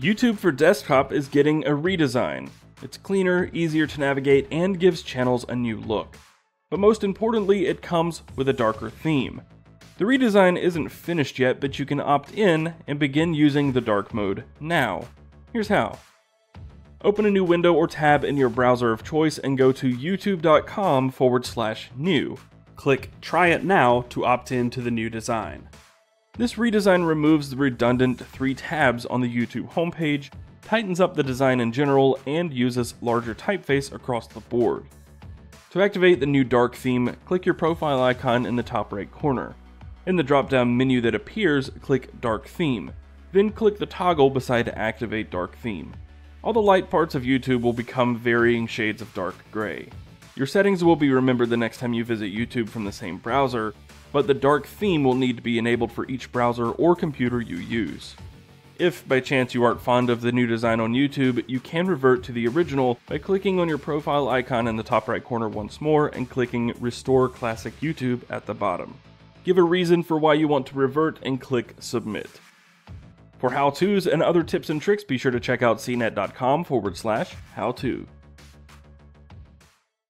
YouTube for desktop is getting a redesign. It's cleaner, easier to navigate, and gives channels a new look. But most importantly, it comes with a darker theme. The redesign isn't finished yet, but you can opt in and begin using the dark mode now. Here's how. Open a new window or tab in your browser of choice and go to youtube.com forward slash new. Click Try It Now to opt in to the new design. This redesign removes the redundant three tabs on the YouTube homepage, tightens up the design in general, and uses larger typeface across the board. To activate the new dark theme, click your profile icon in the top right corner. In the drop down menu that appears, click Dark Theme, then click the toggle beside Activate Dark Theme. All the light parts of YouTube will become varying shades of dark gray. Your settings will be remembered the next time you visit YouTube from the same browser, but the dark theme will need to be enabled for each browser or computer you use. If by chance you aren't fond of the new design on YouTube, you can revert to the original by clicking on your profile icon in the top right corner once more and clicking Restore Classic YouTube at the bottom. Give a reason for why you want to revert and click Submit. For how-tos and other tips and tricks, be sure to check out cnet.com forward slash how-to.